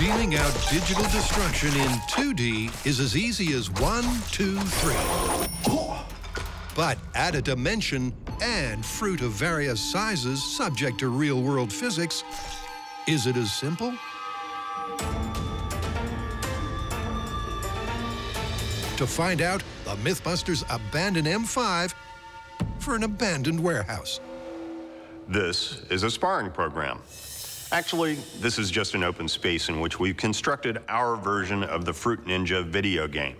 Dealing out digital destruction in 2D is as easy as one, two, three. But add a dimension and fruit of various sizes subject to real-world physics. Is it as simple? To find out, the Mythbusters abandon M5 for an abandoned warehouse. This is a sparring program. Actually, this is just an open space in which we've constructed our version of the Fruit Ninja video game.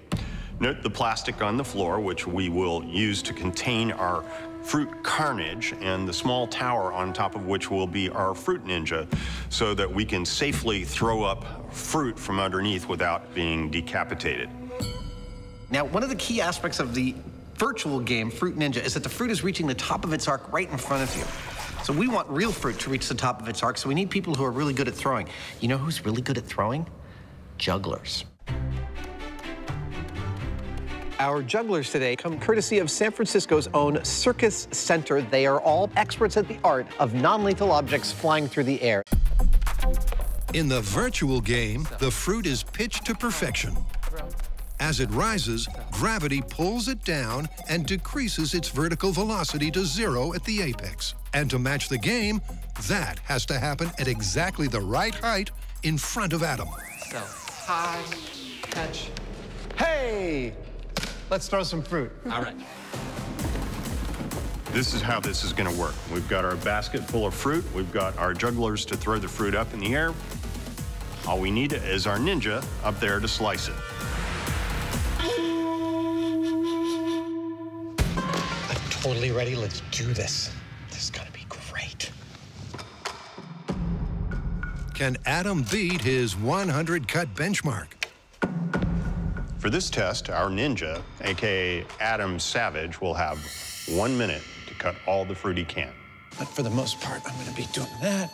Note the plastic on the floor, which we will use to contain our fruit carnage, and the small tower on top of which will be our Fruit Ninja, so that we can safely throw up fruit from underneath without being decapitated. Now, one of the key aspects of the virtual game, Fruit Ninja, is that the fruit is reaching the top of its arc right in front of you. So we want real fruit to reach the top of its arc, so we need people who are really good at throwing. You know who's really good at throwing? Jugglers. Our jugglers today come courtesy of San Francisco's own Circus Center. They are all experts at the art of non-lethal objects flying through the air. In the virtual game, the fruit is pitched to perfection. As it rises, gravity pulls it down and decreases its vertical velocity to zero at the apex. And to match the game, that has to happen at exactly the right height in front of Adam. So, high, catch. Hey! Let's throw some fruit. All right. This is how this is going to work. We've got our basket full of fruit. We've got our jugglers to throw the fruit up in the air. All we need is our ninja up there to slice it. Totally ready. Let's do this. This is gonna be great. Can Adam beat his 100 cut benchmark? For this test, our ninja, aka Adam Savage, will have one minute to cut all the fruit he can. But for the most part, I'm gonna be doing that.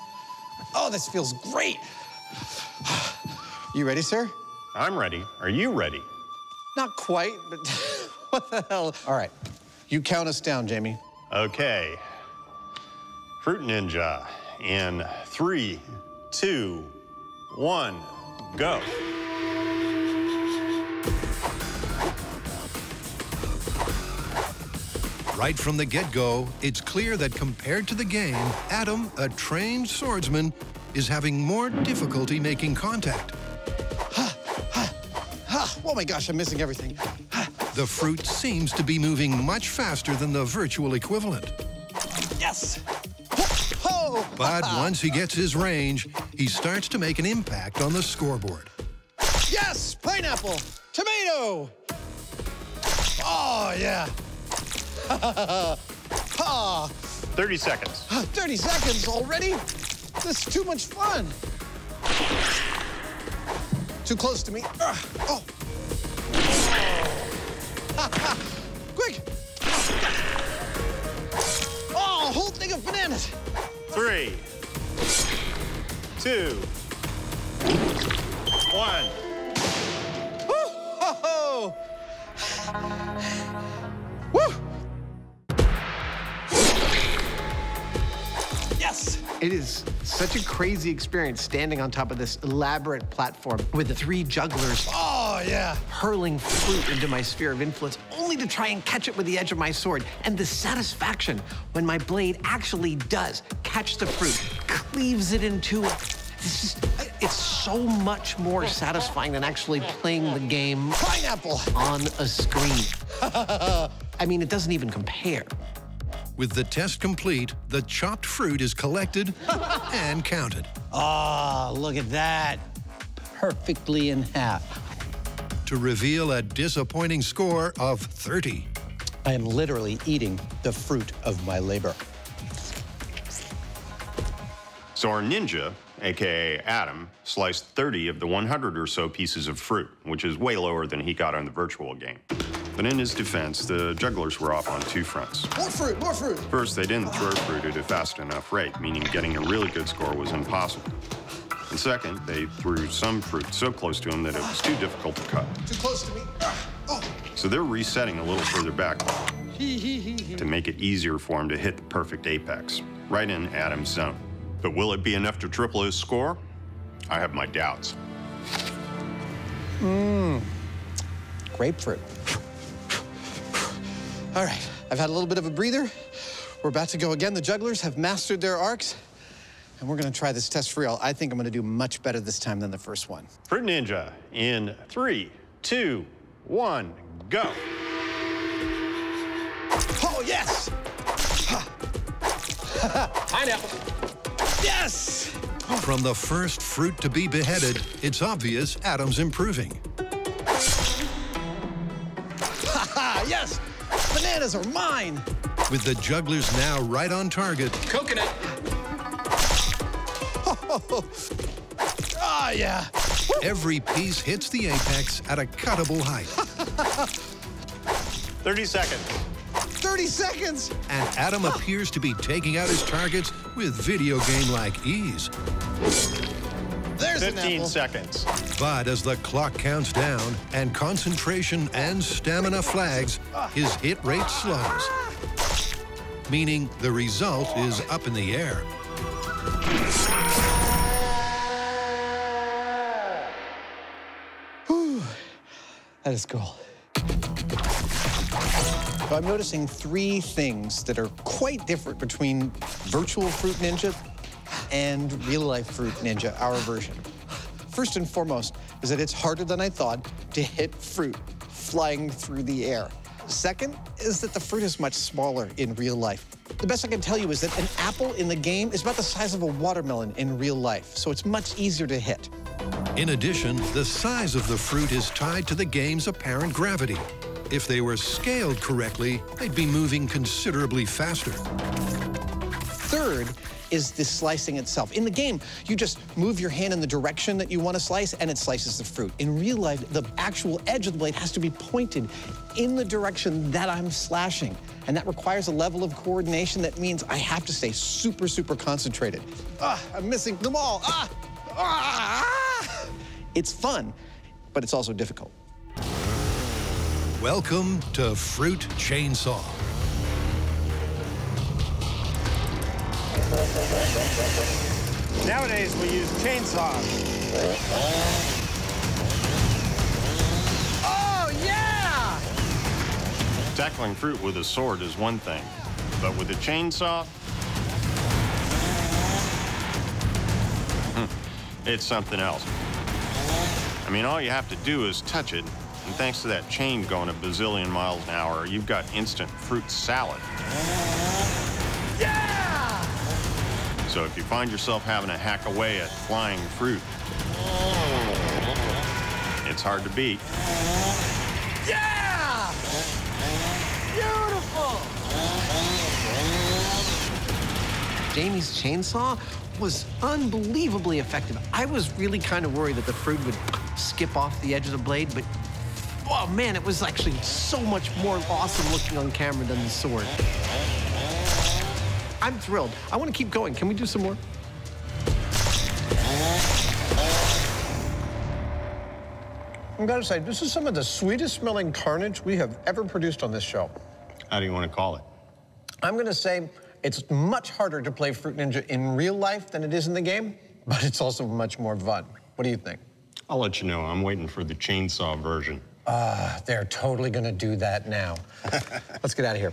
Oh, this feels great. You ready, sir? I'm ready. Are you ready? Not quite, but what the hell? All right, you count us down, Jamie. Okay. Fruit Ninja in three, two, one, go. Right from the get-go, it's clear that compared to the game, Adam, a trained swordsman, is having more difficulty making contact. Ha, ha, ha. oh my gosh, I'm missing everything. The fruit seems to be moving much faster than the virtual equivalent. Yes. But once he gets his range, he starts to make an impact on the scoreboard. Yes! Pineapple! Tomato! Oh, yeah. ah, 30 seconds. 30 seconds already? This is too much fun. Too close to me. Ugh. Oh. Quick! Oh, whole thing of bananas. Three, two, one. Woo! Ho, ho. Woo! Yes! It is such a crazy experience standing on top of this elaborate platform with the three jugglers. Oh, yeah. Hurling fruit into my sphere of influence, only to try and catch it with the edge of my sword. And the satisfaction when my blade actually does catch the fruit, cleaves it in two. This is, it's so much more satisfying than actually playing the game pineapple on a screen. I mean, it doesn't even compare. With the test complete, the chopped fruit is collected and counted. Ah, look at that. Perfectly in half. To reveal a disappointing score of 30. I am literally eating the fruit of my labor. So our ninja, aka Adam, sliced 30 of the 100 or so pieces of fruit, which is way lower than he got on the virtual game. But in his defense, the jugglers were off on two fronts. More fruit, more fruit. First, they didn't throw fruit at a fast enough rate, meaning getting a really good score was impossible. And second, they threw some fruit so close to him that it was too difficult to cut. Too close to me. Oh. So they're resetting a little further back to make it easier for him to hit the perfect apex, right in Adam's zone. But will it be enough to triple his score? I have my doubts. Mmm. Grapefruit. All right, I've had a little bit of a breather. We're about to go again. The jugglers have mastered their arcs, and we're gonna try this test for real. I think I'm gonna do much better this time than the first one. Fruit Ninja in three, two, one, go. Oh, yes! Pineapple. Yes! From the first fruit to be beheaded, it's obvious Adam's improving. Ha yes! Bananas are mine! With the jugglers now right on target, Coconut. Ah, yeah. every piece hits the apex at a cuttable height. 30 seconds. 30 seconds! And Adam appears to be taking out his targets with video game-like ease. There's an 15 apple. seconds. But as the clock counts down and concentration and stamina flags, his hit rate slows. Meaning the result is up in the air. That is cool. I'm noticing three things that are quite different between virtual Fruit Ninja and real life Fruit Ninja, our version. First and foremost is that it's harder than I thought to hit fruit flying through the air. Second is that the fruit is much smaller in real life. The best I can tell you is that an apple in the game is about the size of a watermelon in real life, so it's much easier to hit. In addition, the size of the fruit is tied to the game's apparent gravity. If they were scaled correctly, they'd be moving considerably faster. Third is the slicing itself. In the game, you just move your hand in the direction that you want to slice and it slices the fruit. In real life, the actual edge of the blade has to be pointed in the direction that I'm slashing. And that requires a level of coordination that means I have to stay super, super concentrated. Ah, I'm missing them all. Ah! Ah! It's fun, but it's also difficult. Welcome to Fruit Chainsaw. Nowadays, we use chainsaws. Oh, yeah! Tackling fruit with a sword is one thing, but with a chainsaw, hmm, it's something else. I mean, all you have to do is touch it, and thanks to that chain going a bazillion miles an hour, you've got instant fruit salad. Yeah! So if you find yourself having to hack away at flying fruit, it's hard to beat. Yeah! Beautiful! Jamie's chainsaw was unbelievably effective. I was really kind of worried that the fruit would skip off the edge of the blade, but oh man, it was actually so much more awesome looking on camera than the sword. I'm thrilled. I want to keep going. Can we do some more? I've got to say, this is some of the sweetest smelling carnage we have ever produced on this show. How do you want to call it? I'm going to say it's much harder to play Fruit Ninja in real life than it is in the game, but it's also much more fun. What do you think? I'll let you know. I'm waiting for the chainsaw version. Ah, they're totally going to do that now. Let's get out of here.